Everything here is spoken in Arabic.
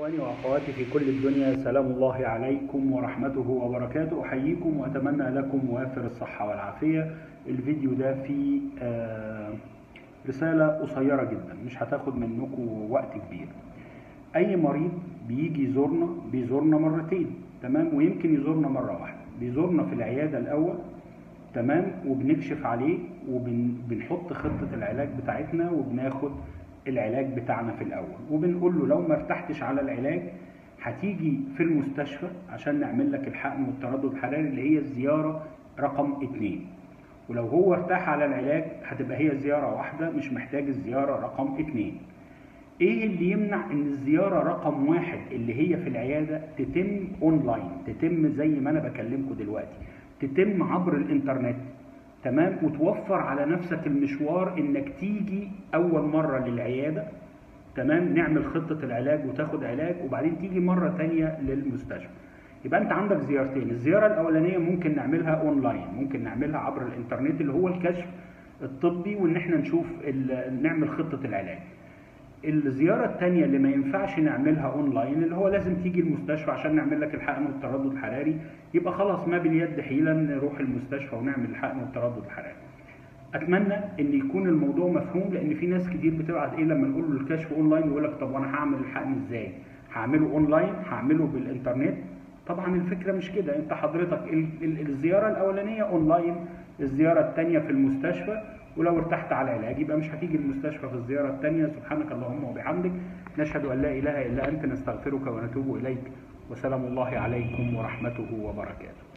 إخواني وأخواتي في كل الدنيا سلام الله عليكم ورحمته وبركاته. أحييكم وأتمنى لكم وافر الصحة والعافية. الفيديو ده فيه آه، رسالة قصيرة جدا مش هتاخد منكم وقت كبير. أي مريض بيجي يزورنا بيزورنا مرتين تمام؟ ويمكن يزورنا مرة واحدة. بيزورنا في العيادة الأول تمام؟ وبنكشف عليه وبنحط خطة العلاج بتاعتنا وبناخد العلاج بتاعنا في الأول. وبنقول له لو ما ارتحتش على العلاج هتيجي في المستشفى عشان نعمل لك الحقن والتردد الحراري اللي هي الزيارة رقم اتنين. ولو هو ارتاح على العلاج هتبقى هي زيارة واحدة مش محتاج الزيارة رقم اتنين. إيه اللي يمنع ان الزيارة رقم واحد اللي هي في العيادة تتم اونلاين تتم زي ما أنا بكلمكم دلوقتي تتم عبر الانترنت؟ تمام؟ وتوفر على نفسك المشوار إنك تيجي أول مرة للعيادة تمام؟ نعمل خطة العلاج وتاخد علاج وبعدين تيجي مرة تانية للمستشفى. يبقى أنت عندك زيارتين. الزيارة الأولانية ممكن نعملها اونلاين ممكن نعملها عبر الإنترنت اللي هو الكشف الطبي وإن إحنا نشوف نعمل خطة العلاج. الزيارة الثانية اللي ما ينفعش نعملها اونلاين اللي هو لازم تيجي المستشفى عشان نعمل لك الحقن والتردد الحراري يبقى خلاص ما باليد حيله نروح المستشفى ونعمل الحقن والتردد الحراري. أتمنى إن يكون الموضوع مفهوم لأن في ناس كتير بتبعت إيه لما نقول له الكشف اونلاين يقول لك طب وأنا هعمل الحقن إزاي؟ هعمله اونلاين هعمله بالإنترنت؟ طبعا الفكرة مش كده. أنت حضرتك الزيارة الأولانية اونلاين الزيارة الثانية في المستشفى. ولو ارتحت على العلاج. يبقى مش هتيجي المستشفى في الزيارة الثانية سبحانك اللهم وبحمدك. نشهد أن لا إله إلا أنت نستغفرك ونتوب إليك. وسلام الله عليكم ورحمته وبركاته.